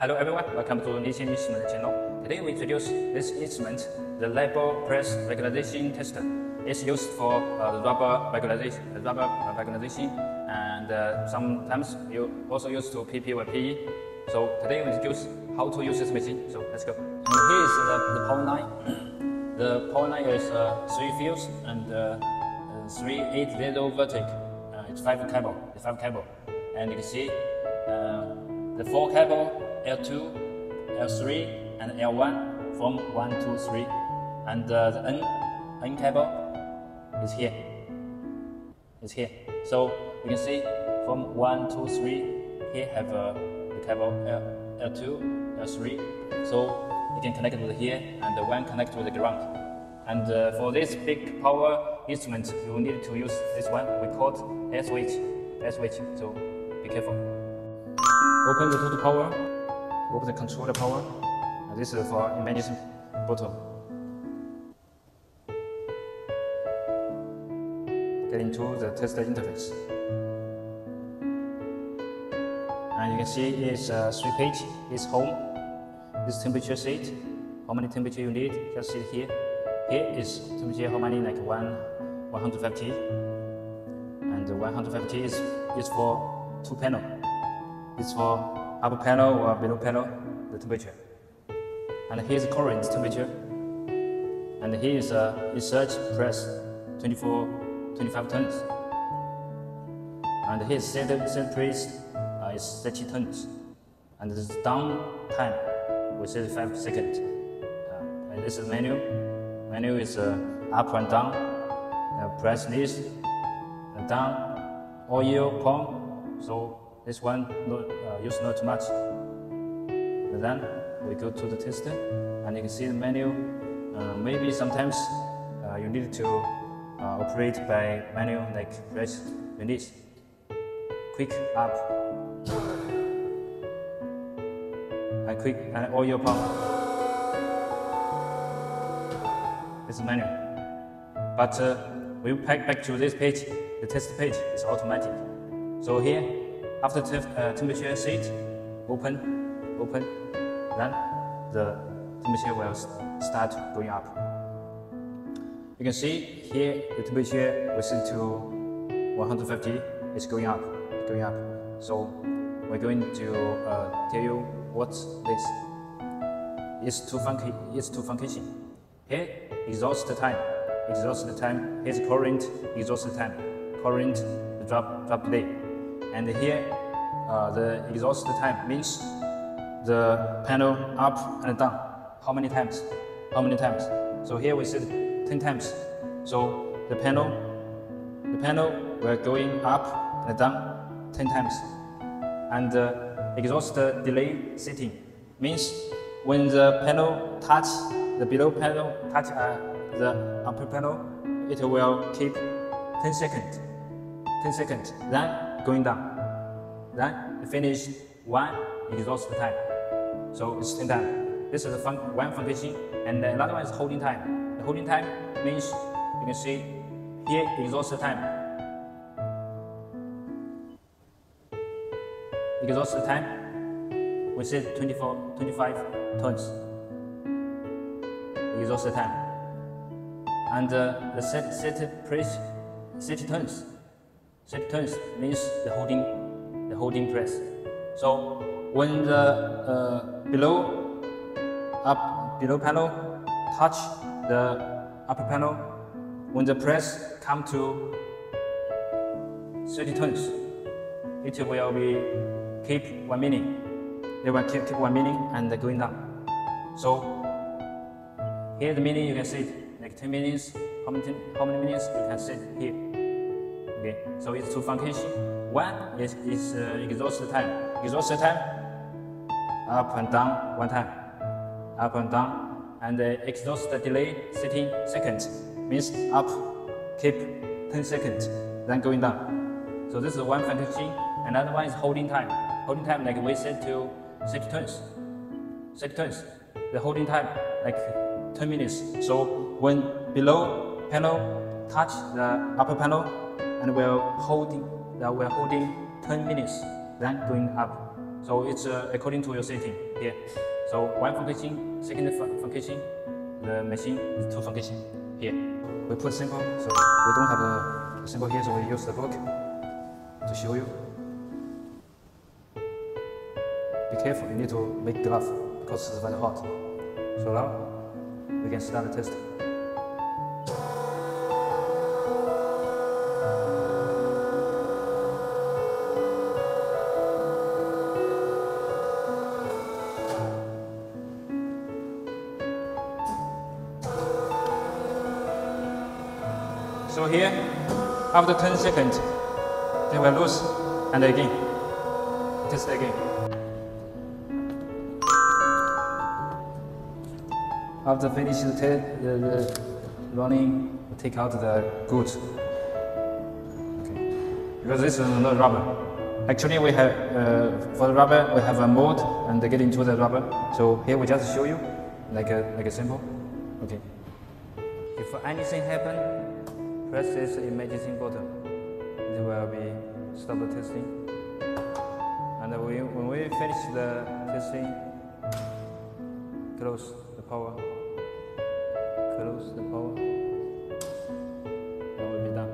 Hello everyone, welcome to Lixian Instrument channel. Today we introduce this instrument, the label press vulcanization tester. It's used for uh, rubber vulcanization, rubber vulcanization, and uh, sometimes you also use to PP or PE. So today we introduce how to use this machine. So let's go. And here is the, the power line. The power line is uh, three fields and uh, three eight zero vertic. Uh, it's five cable. It's five cable, and you can see uh, the four cable L2, L3, and L1 from 1, 2, 3. And uh, the N, N cable is here. Is here. So you can see from 1, 2, 3, here have uh, the cable L, L2, L3. So you can connect with here, and the one connect with the ground. And uh, for this big power instrument, you need to use this one. We call it S switch. S switch. So be careful. Open the total power open the controller power. This is for emergency button. Get into the tester interface. And you can see it's a three page, it's home, this temperature set, how many temperature you need, just see here. Here is temperature, how many, like one, 150. And 150 is, is for two panel. It's for upper panel or below panel, the temperature. And here's current temperature. And here is a research press 24, 25 tons. And here's set, set press uh, is 30 tons. And this down time was 35 seconds. Uh, and this is menu. Menu is uh, up and down. Uh, press this, and down, oil pump. So this one not, uh, use not much. And then we go to the tester and you can see the menu. Uh, maybe sometimes uh, you need to uh, operate by manual like press release, quick up, and quick and all your pump. It's manual. But uh, we pack back to this page, the test page is automatic. So here after te uh, temperature set, open, open, then the temperature will start going up. You can see here the temperature was to 150. It's going up, going up. So we're going to uh, tell you what this is to function. Is to function. Here exhaust the time, exhaust the time. Here's current, exhaust the time, current drop drop delay. And here, uh, the exhaust time means the panel up and down. How many times? How many times? So here we said 10 times. So the panel, the panel will going up and down 10 times. And the exhaust delay setting means when the panel touch the below panel touch uh, the upper panel, it will keep 10 seconds. 10 seconds. Then going down. Then finish one exhaust time. So it's 10 time. This is fun one function, and another one is holding time. The holding time means you can see here exhaust time. Exhaust time, we said 24, 25 tons. Exhaust time. And uh, the set, set press 30 tons. Set turns means the holding, the holding press. So when the uh, below up below panel touch the upper panel, when the press come to 30 turns, it will be keep one minute. It will keep, keep one minute and going down. So here the minute you can see like 10 minutes. How many how many minutes you can sit here? Okay, so it's two functions. One is, is uh, exhaust time. Exhaust time, up and down one time, up and down. And the exhaust delay 30 seconds means up, keep 10 seconds, then going down. So this is one function. Another one is holding time. Holding time like we set to 60 turns. 60 turns. The holding time like 10 minutes. So when below panel touch the upper panel, and we're holding that we're holding 10 minutes, then going up So it's uh, according to your setting here. So one function, second function, the machine is two function here. We put simple, so we don't have a simple here, so we use the book to show you. Be careful, you need to make glove because it's very hot. So now we can start the test. So here, after 10 seconds, they will lose and again. Test again. After finish the, the, the running, take out the goods. Okay. Because this is not rubber. Actually, we have uh, for the rubber we have a mold and get into the rubber. So here we just show you like a like a symbol. Okay. If anything happen, press this emergency button. It will be stop testing. And we, when we finish the testing, close the power. Close the power. And we'll be done.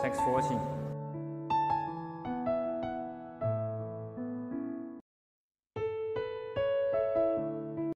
Thanks for watching.